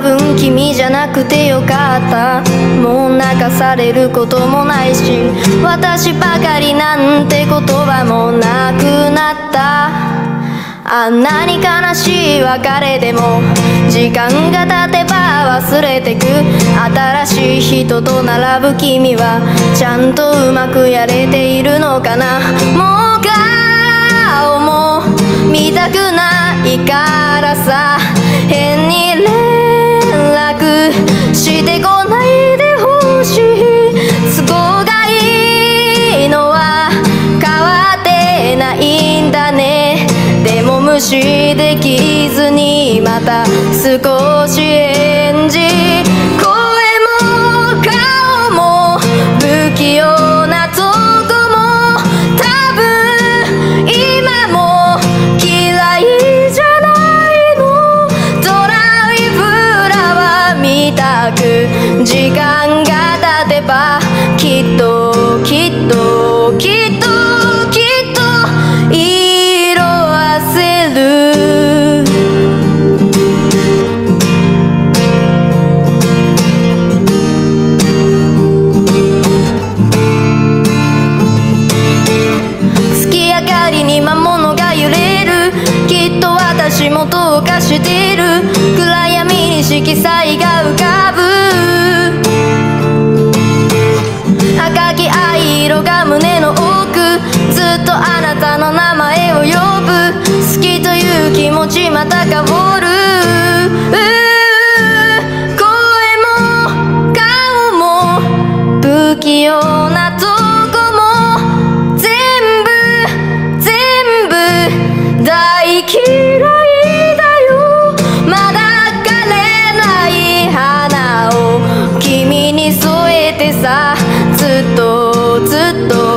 分君じゃなくてよかった。もう泣かされることもないし。私ばかりなんて言葉もなくなった。あんなに悲しい別れでも時間が経てば忘れてく。新しい人と並ぶ君はちゃんとうまくやれているのかな。もう顔も見たくないからさ。でも無視できずにまた少し演じ声も顔も不器用なとこも多分今も嫌いじゃないの。ドライフラワー見たく時間がりに魔物が揺れる。きっと私もどうかしている。暗闇に色彩が浮かぶ。赤き藍色が胸の奥。ずっとあなたの名前を呼ぶ。好きという気持ちまた変わる。声も顔も不器用っとずっと